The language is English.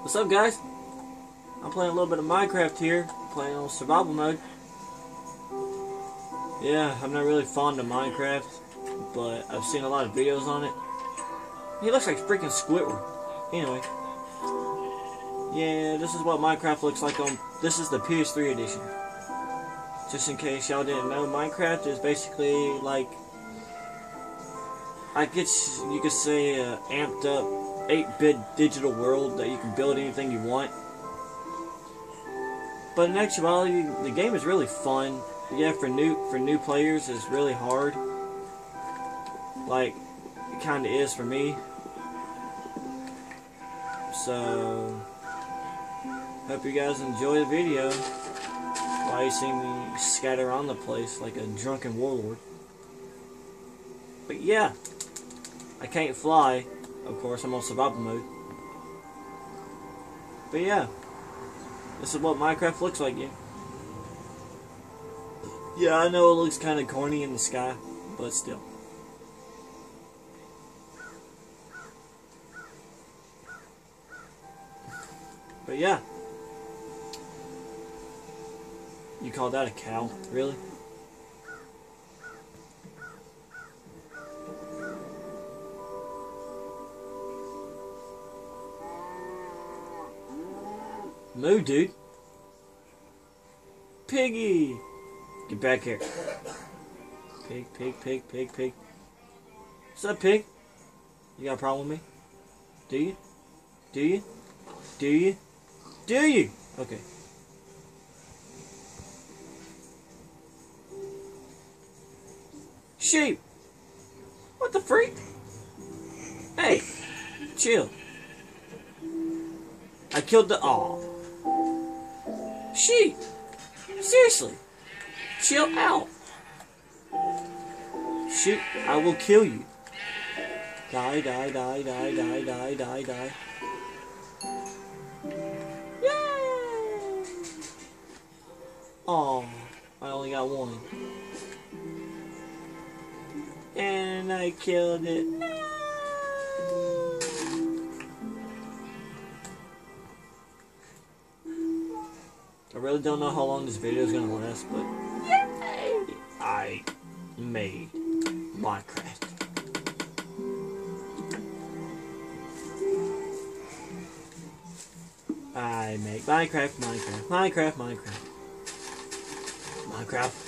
What's up, guys? I'm playing a little bit of Minecraft here, playing on survival mode. Yeah, I'm not really fond of Minecraft, but I've seen a lot of videos on it. He looks like freaking Squidward. Anyway. Yeah, this is what Minecraft looks like on... This is the PS3 edition. Just in case y'all didn't know, Minecraft is basically like... I guess you could say uh, amped up 8-bit digital world that you can build anything you want. But in actuality, the game is really fun. Yeah, for new for new players, it's really hard. Like, it kind of is for me. So, hope you guys enjoy the video. Why you see me scatter around the place like a drunken warlord. But yeah, I can't fly. Of course, I'm on survival mode. But yeah, this is what Minecraft looks like, yeah. Yeah, I know it looks kind of corny in the sky, but still. But yeah. You call that a cow? Really? Moo, dude. Piggy! Get back here. Pig, pig, pig, pig, pig. What's up, pig? You got a problem with me? Do you? Do you? Do you? Do you? Okay. Sheep! What the freak? Hey! Chill. I killed the... Aw. Sheep! Seriously! Chill out! Shoot, I will kill you. Die, die, die, die, die, die, die, die. Yay! Oh, I only got one. And I killed it. I really don't know how long this video is gonna last, but yay! I made Minecraft. I make Minecraft, Minecraft, Minecraft, Minecraft. Minecraft.